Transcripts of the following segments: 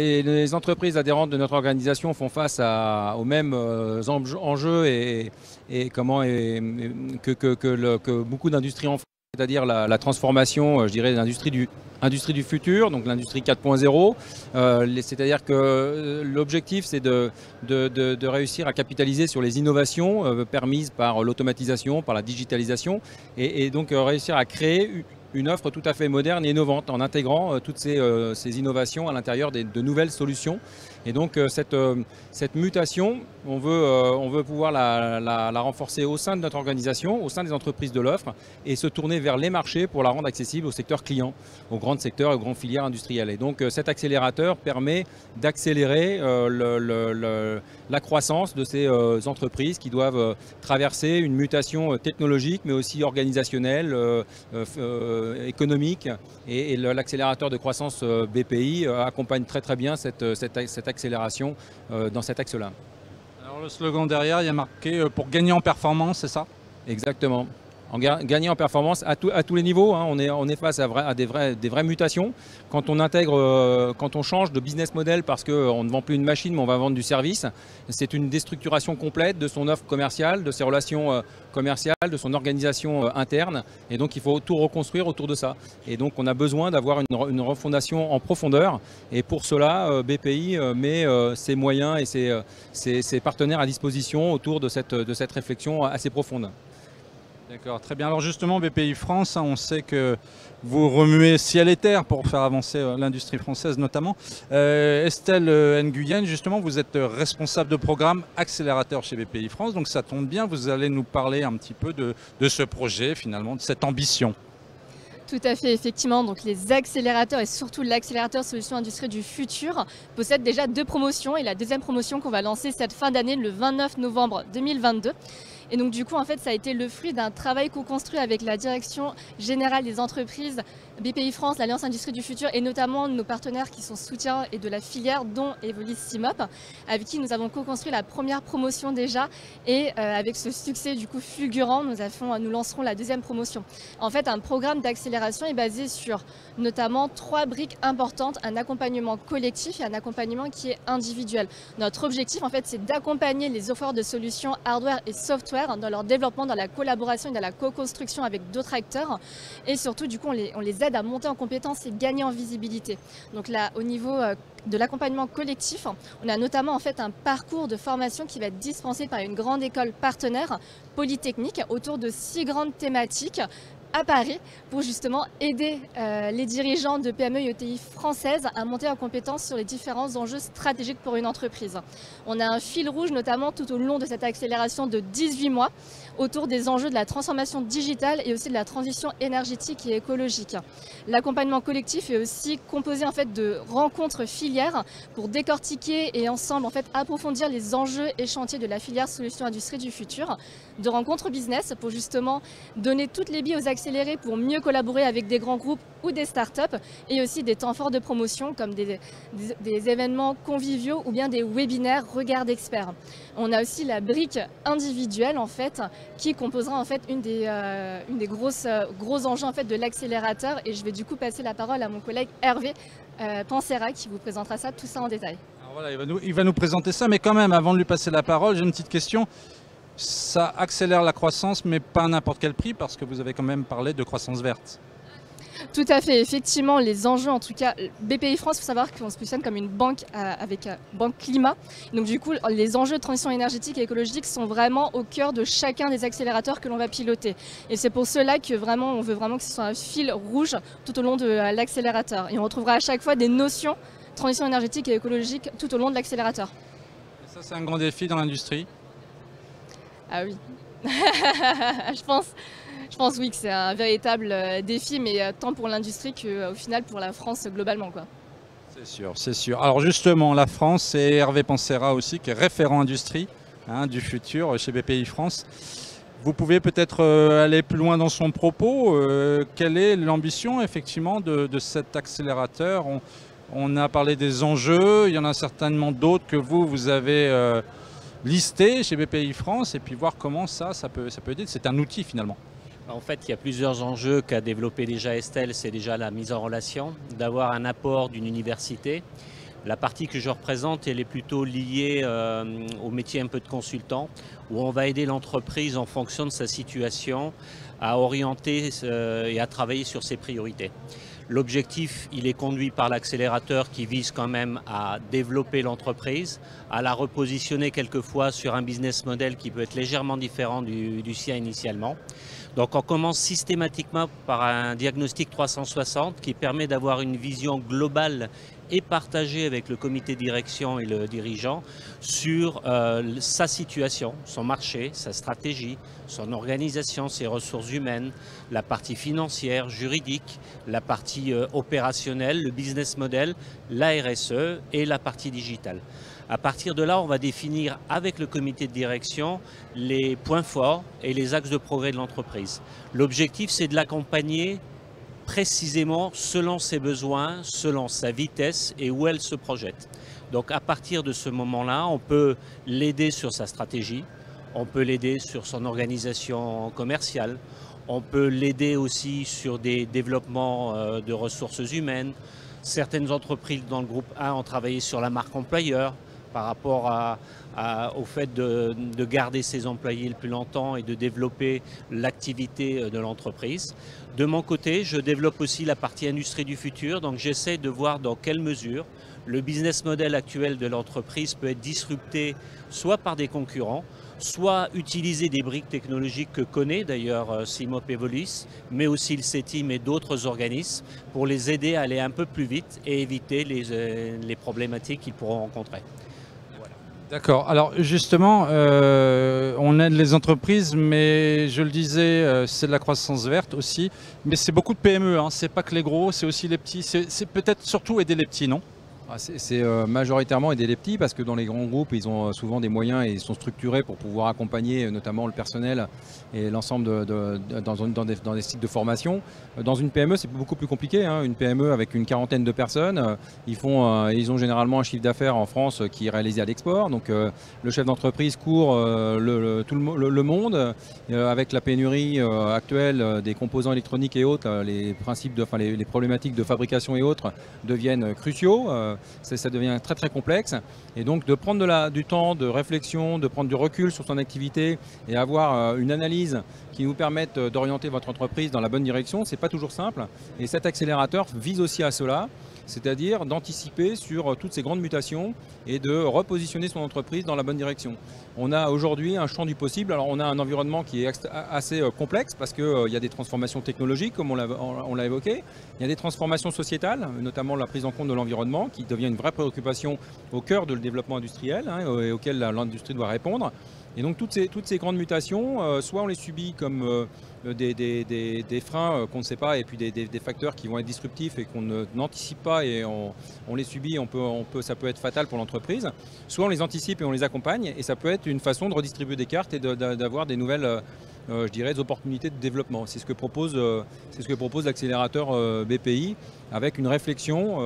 Les, entreprises adhérentes de notre organisation font face aux mêmes euh, enjeux et, comment que, beaucoup d'industries en France, c'est-à-dire la, transformation, euh, je dirais, de l'industrie du, futur, donc l'industrie 4.0. Euh, c'est-à-dire que l'objectif, c'est de, réussir à capitaliser sur les innovations permises par l'automatisation, par la digitalisation, et donc réussir à créer une offre tout à fait moderne et innovante en intégrant euh, toutes ces, euh, ces, innovations à l'intérieur de nouvelles solutions. Et donc euh, cette, mutation, on veut, pouvoir la, renforcer au sein de notre organisation, au sein des entreprises de l'offre, et se tourner vers les marchés pour la rendre accessible au secteur client, aux grands secteurs aux grandes filières industrielles. Et donc cet accélérateur permet d'accélérer la croissance de ces entreprises qui doivent traverser une mutation technologique, mais aussi organisationnelle, économique et, l'accélérateur de croissance euh, BPI euh, accompagne très très bien cette, cette, accélération dans cet axe-là. Alors le slogan derrière, il y a marqué pour gagner en performance, c'est ça? Exactement en gagner en performance à, tous les niveaux. Hein. On, est, face à, des, vraies, mutations. Quand on intègre, euh, quand on change de business model parce qu'on ne vend plus une machine mais on va vendre du service, c'est une déstructuration complète de son offre commerciale, de ses relations euh, commerciales, de son organisation euh, interne. Et donc il faut tout reconstruire autour de ça. Et donc on a besoin d'avoir une, refondation en profondeur. Et pour cela, BPI met ses moyens et ses, partenaires à disposition autour de cette réflexion assez profonde. D'accord, très bien. Alors justement, BPI France, hein, on sait que vous remuez ciel et terre pour faire avancer euh, l'industrie française notamment. Euh, Estelle euh, Nguyen, justement, vous êtes responsable de programme accélérateur chez BPI France, donc ça tombe bien, vous allez nous parler un petit peu de, ce projet finalement, de cette ambition. Tout à fait, effectivement. Donc les accélérateurs et surtout l'accélérateur Solutions Industrie du Futur possèdent déjà deux promotions et la deuxième promotion qu'on va lancer cette fin d'année, le 29 novembre 2022. Et donc du coup, en fait, ça a été le fruit d'un travail co-construit avec la direction générale des entreprises, BPI France, l'Alliance Industrie du Futur et notamment nos partenaires qui sont soutiens et de la filière, dont Evolis Simop, avec qui nous avons co-construit la première promotion déjà. Et euh, avec ce succès du coup fulgurant, nous, avons, nous lancerons la deuxième promotion. En fait, un programme d'accélération est basé sur notamment trois briques importantes, un accompagnement collectif et un accompagnement qui est individuel. Notre objectif, en fait, c'est d'accompagner les offres de solutions hardware et software dans leur développement, dans la collaboration et dans la co-construction avec d'autres acteurs. Et surtout, du coup, on les, aide à monter en compétences et gagner en visibilité. Donc là, au niveau euh, de l'accompagnement collectif, on a notamment en fait un parcours de formation qui va être dispensé par une grande école partenaire polytechnique autour de six grandes thématiques à Paris pour justement aider euh, les dirigeants de PME et ETI françaises à monter en compétence sur les différents enjeux stratégiques pour une entreprise. On a un fil rouge notamment tout au long de cette accélération de 18 mois autour des enjeux de la transformation digitale et aussi de la transition énergétique et écologique. L'accompagnement collectif est aussi composé en fait de rencontres filières pour décortiquer et ensemble en fait approfondir les enjeux et chantiers de la filière solutions industrie du futur, de rencontres business pour justement donner toutes les billes aux accélérés pour mieux collaborer avec des grands groupes ou des startups et aussi des temps forts de promotion comme des, événements conviviaux ou bien des webinaires regard d'experts. On a aussi la brique individuelle en fait qui composera en fait une des, euh, grosses, euh, gros enjeux en fait de l'accélérateur et je vais du coup passer la parole à mon collègue Hervé euh, Pansera qui vous présentera ça, tout ça en détail. il va, nous, il va nous présenter ça, mais quand même, avant de lui passer la parole, j'ai une petite question ça accélère la croissance, mais pas à n'importe quel prix, parce que vous avez quand même parlé de croissance verte. Tout à fait, effectivement, les enjeux, en tout cas, BPI France, il faut savoir qu'on se positionne comme une banque euh, avec euh, banque climat. Donc du coup, les enjeux de transition énergétique et écologique sont vraiment au cœur de chacun des accélérateurs que l'on va piloter. Et c'est pour cela que vraiment, on veut vraiment que ce soit un fil rouge tout au long de euh, l'accélérateur. Et on retrouvera à chaque fois des notions de transition énergétique et écologique tout au long de l'accélérateur. Ça, c'est un grand défi dans l'industrie Ah oui. je pense, je pense oui que c'est un véritable euh, défi, mais euh, tant pour l'industrie qu'au euh, final pour la France globalement. C'est sûr, c'est sûr. Alors justement, la France, et Hervé Pansera aussi, qui est référent industrie hein, du futur chez BPI France. Vous pouvez peut-être aller plus loin dans son propos. quelle est l'ambition effectivement de, cet accélérateur? On, a parlé des enjeux, il y en a certainement d'autres que vous, vous avez listés chez BPI France et puis voir comment ça, peut, ça aider. C'est un outil finalement. En fait, il y a plusieurs enjeux qu'a développé déjà Estelle. C'est déjà la mise en relation, d'avoir un apport d'une université, La partie que je représente, elle est plutôt liée euh, au métier un peu de consultant, où on va aider l'entreprise en fonction de sa situation à orienter euh, et à travailler sur ses priorités. L'objectif, il est conduit par l'accélérateur qui vise quand même à développer l'entreprise, à la repositionner quelquefois sur un business model qui peut être légèrement différent du, du sien initialement. Donc on commence systématiquement par un diagnostic 360 qui permet d'avoir une vision globale et partagée avec le comité de direction et le dirigeant sur euh, sa situation, son marché, sa stratégie, son organisation, ses ressources humaines, la partie financière, juridique, la partie euh, opérationnelle, le business model, la RSE et la partie digitale. À partir de là, on va définir avec le comité de direction les points forts et les axes de progrès de l'entreprise. L'objectif, c'est de l'accompagner précisément selon ses besoins, selon sa vitesse et où elle se projette. Donc à partir de ce moment-là, on peut l'aider sur sa stratégie, on peut l'aider sur son organisation commerciale, on peut l'aider aussi sur des développements euh, de ressources humaines. Certaines entreprises dans le groupe 1 ont travaillé sur la marque employeur, par rapport au fait de, garder ses employés le plus longtemps et de développer l'activité euh, de l'entreprise. De mon côté, je développe aussi la partie industrie du futur, donc j'essaie de voir dans quelle mesure le business model actuel de l'entreprise peut être disrupté soit par des concurrents, soit utiliser des briques technologiques que connaît d'ailleurs euh, Evolis, mais aussi le CETIM et d'autres organismes pour les aider à aller un peu plus vite et éviter les, euh, les problématiques qu'ils pourront rencontrer. D'accord. Alors justement, euh, on aide les entreprises, mais je le disais, euh, c'est de la croissance verte aussi. Mais c'est beaucoup de PME. Hein. C'est pas que les gros, c'est aussi les petits. C'est peut-être surtout aider les petits, non? C'est euh, majoritairement aider les petits parce que dans les grands groupes, ils ont euh, souvent des moyens et ils sont structurés pour pouvoir accompagner euh, notamment le personnel et l'ensemble dans, des, sites de formation. Dans une PME, c'est beaucoup plus compliqué. Hein. Une PME avec une quarantaine de personnes, ils, ont généralement un chiffre d'affaires en France qui est réalisé à l'export. Donc le chef d'entreprise court le, tout le, monde avec la pénurie actuelle des composants électroniques et autres. Les, les problématiques de fabrication et autres deviennent cruciaux ça devient très très complexe. Et donc de prendre du temps de réflexion, de prendre du recul sur son activité et avoir euh, une analyse qui nous permette euh, d'orienter votre entreprise dans la bonne direction, c'est pas toujours simple. Et cet accélérateur vise aussi à cela c'est-à-dire d'anticiper sur euh, toutes ces grandes mutations et de repositionner son entreprise dans la bonne direction. On a aujourd'hui un champ du possible, alors on a un environnement qui est assez euh, complexe parce qu'il y a des transformations technologiques comme on l'a évoqué, il y a des transformations sociétales, notamment la prise en compte de l'environnement qui devient une vraie préoccupation au cœur de le développement industriel hein, et auquel l'industrie doit répondre. Et donc toutes ces, grandes mutations, soit on les subit comme euh, des, freins euh, qu'on ne sait pas et puis des, facteurs qui vont être disruptifs et qu'on n'anticipe pas et on, les subit, on peut, ça peut être fatal pour l'entreprise. Soit on les anticipe et on les accompagne et ça peut être une façon de redistribuer des cartes et d'avoir des nouvelles euh, je dirais, des opportunités de développement. C'est ce que propose, c'est ce que propose l'accélérateur BPI avec une réflexion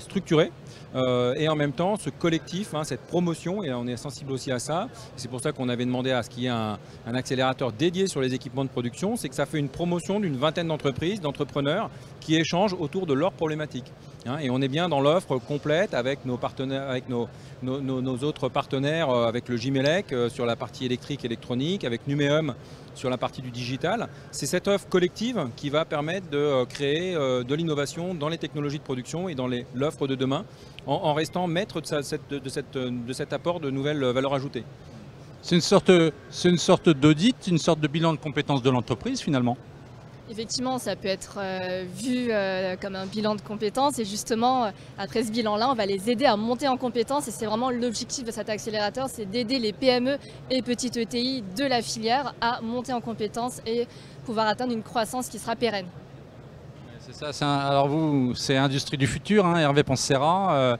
structurée et en même temps ce collectif, hein, cette promotion, et on est sensible aussi à ça. C'est pour ça qu'on avait demandé à ce qu'il y ait un, accélérateur dédié sur les équipements de production c'est que ça fait une promotion d'une vingtaine d'entreprises, d'entrepreneurs qui échangent autour de leurs problématiques. Hein. et on est bien dans l'offre complète avec nos partenaires, avec nos, autres partenaires, euh, avec le Gimelec euh, sur la partie électrique électronique, avec Numéum sur la partie du digital. C'est cette offre collective qui va permettre de euh, créer de l'innovation dans les technologies de production et dans l'offre de demain, en, restant maître de, cet apport de nouvelles valeurs ajoutées. C'est une sorte, c'est une sorte d'audit, une sorte de bilan de compétences de l'entreprise finalement. Effectivement, ça peut être euh, vu euh, comme un bilan de compétences et justement, euh, après ce bilan-là, on va les aider à monter en compétences et c'est vraiment l'objectif de cet accélérateur, c'est d'aider les PME et petites ETI de la filière à monter en compétences et pouvoir atteindre une croissance qui sera pérenne. C'est ça, alors vous, c'est Industrie du futur, hein, Hervé Pensera.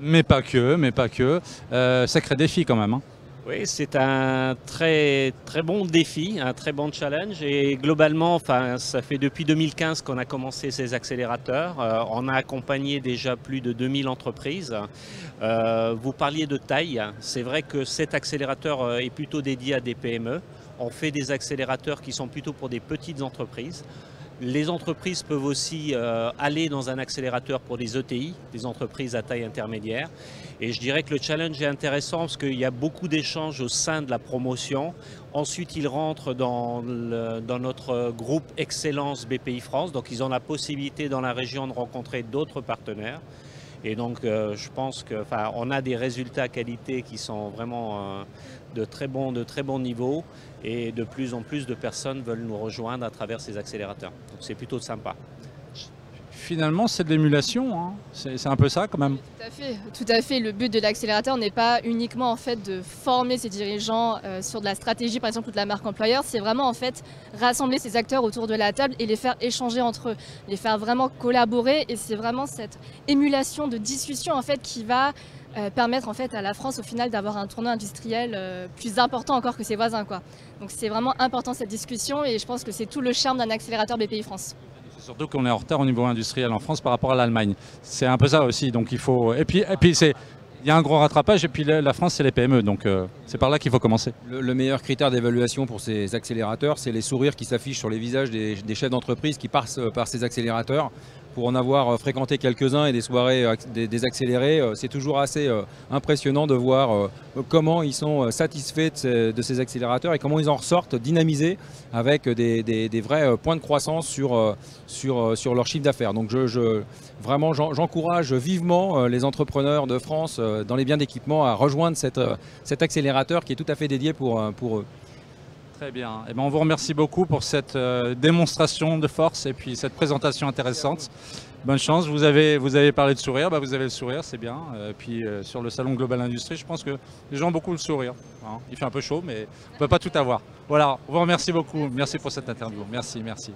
Mais pas que, mais pas que. Sacré défi quand même. Hein. Oui, c'est un très, très bon défi, un très bon challenge. Et globalement, ça fait depuis 2015 qu'on a commencé ces accélérateurs. Euh, on a accompagné déjà plus de 2000 entreprises. Euh, vous parliez de taille. C'est vrai que cet accélérateur est plutôt dédié à des PME. On fait des accélérateurs qui sont plutôt pour des petites entreprises. Les entreprises peuvent aussi euh, aller dans un accélérateur pour des ETI, des entreprises à taille intermédiaire. Et je dirais que le challenge est intéressant parce qu'il y a beaucoup d'échanges au sein de la promotion. Ensuite, ils rentrent dans, notre groupe Excellence BPI France. Donc, ils ont la possibilité dans la région de rencontrer d'autres partenaires. Et donc, euh, je pense qu'on a des résultats qualité qui sont vraiment euh, de, très bon, de très bon niveau. Et de plus en plus de personnes veulent nous rejoindre à travers ces accélérateurs. Donc, c'est plutôt sympa finalement, c'est de l'émulation. Hein. C'est un peu ça quand même. Tout à fait. Tout à fait. Le but de l'accélérateur n'est pas uniquement en fait de former ses dirigeants euh, sur de la stratégie, par exemple, ou de la marque employeur. C'est vraiment en fait rassembler ces acteurs autour de la table et les faire échanger entre eux, les faire vraiment collaborer. Et c'est vraiment cette émulation de discussion en fait qui va euh, permettre en fait à la France au final d'avoir un tournoi industriel euh, plus important encore que ses voisins. Donc c'est vraiment important cette discussion et je pense que c'est tout le charme d'un accélérateur BPI France. Surtout qu'on est en retard au niveau industriel en France par rapport à l'Allemagne. C'est un peu ça aussi. Donc il faut. Et puis, c'est. Il y a un gros rattrapage et puis la France, c'est les PME. Donc euh, c'est par là qu'il faut commencer. Le, meilleur critère d'évaluation pour ces accélérateurs, c'est les sourires qui s'affichent sur les visages des, des chefs d'entreprise qui passent par ces accélérateurs pour en avoir euh, fréquenté quelques-uns et des soirées euh, des, accélérées, euh, c'est toujours assez impressionnant de voir comment ils sont satisfaits de ces, accélérateurs et comment ils en ressortent dynamisés avec des, vrais points de croissance sur, leur chiffre d'affaires. Donc vraiment j'encourage vivement les entrepreneurs de France dans les biens d'équipement à rejoindre cet accélérateur qui est tout à fait dédié pour eux. Très bien. Eh ben, on vous remercie beaucoup pour cette euh, démonstration de force et puis cette présentation intéressante. Bonne chance. Vous avez, vous avez parlé de sourire, bah, vous avez le sourire, c'est bien. Euh, puis euh, sur le salon Global Industrie, je pense que les gens ont beaucoup le sourire. Hein. Il fait un peu chaud, mais on ne peut pas tout avoir. Voilà, on vous remercie beaucoup. Merci pour cette interview. Merci, merci.